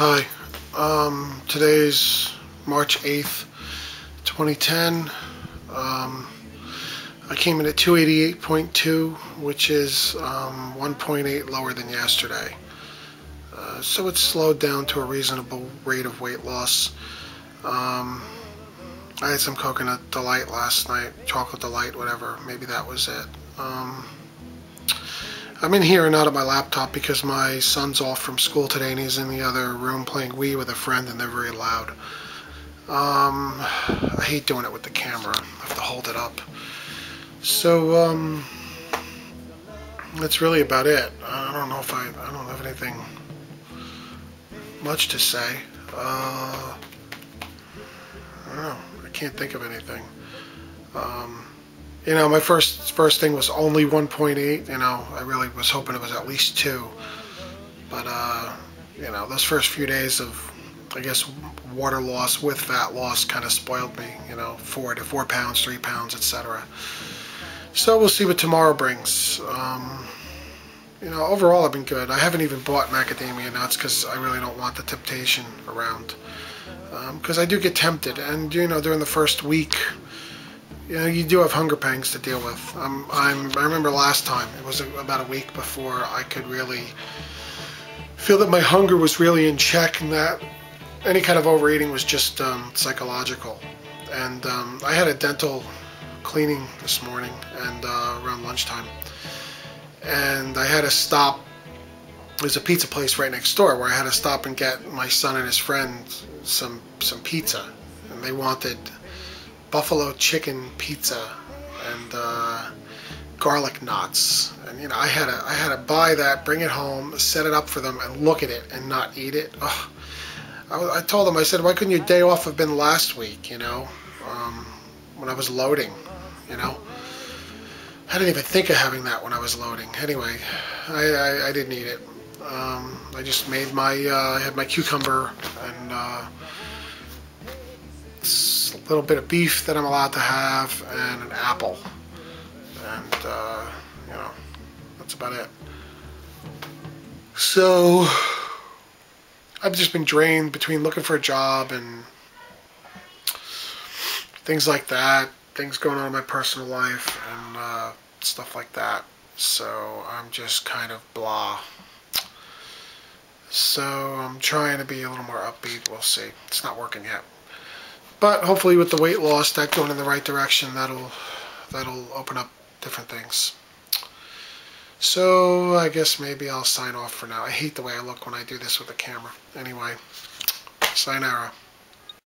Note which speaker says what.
Speaker 1: Hi, um, today's March 8th, 2010. Um, I came in at 288.2, which is um, 1.8 lower than yesterday. Uh, so it's slowed down to a reasonable rate of weight loss. Um, I had some coconut delight last night, chocolate delight, whatever. Maybe that was it. I'm in here and not at my laptop because my son's off from school today and he's in the other room playing Wii with a friend and they're very loud. Um, I hate doing it with the camera. I have to hold it up. So, um, that's really about it. I don't know if I, I don't have anything much to say. Uh, I don't know. I can't think of anything. Um, you know, my first first thing was only 1.8. You know, I really was hoping it was at least two. But uh, you know, those first few days of, I guess, water loss with fat loss kind of spoiled me. You know, four to four pounds, three pounds, etc. So we'll see what tomorrow brings. Um, you know, overall I've been good. I haven't even bought macadamia nuts because I really don't want the temptation around. Because um, I do get tempted, and you know, during the first week you know, you do have hunger pangs to deal with. Um, I'm, I remember last time, it was about a week before I could really feel that my hunger was really in check and that any kind of overeating was just um, psychological. And um, I had a dental cleaning this morning and uh, around lunchtime. And I had to stop. There's a pizza place right next door where I had to stop and get my son and his friend some some pizza. And they wanted buffalo chicken pizza and uh, garlic knots. And you know, I had to I had to buy that, bring it home, set it up for them, and look at it and not eat it. I, I told them, I said, why couldn't your day off have been last week? You know, um, when I was loading. You know, I didn't even think of having that when I was loading. Anyway, I I, I didn't eat it. Um, I just made my uh, I had my cucumber and. Uh, little bit of beef that I'm allowed to have, and an apple. And, uh, you know, that's about it. So, I've just been drained between looking for a job and things like that, things going on in my personal life, and uh, stuff like that. So, I'm just kind of blah. So, I'm trying to be a little more upbeat. We'll see. It's not working yet. But hopefully with the weight loss, that going in the right direction, that'll that'll open up different things. So I guess maybe I'll sign off for now. I hate the way I look when I do this with the camera. Anyway, sayonara.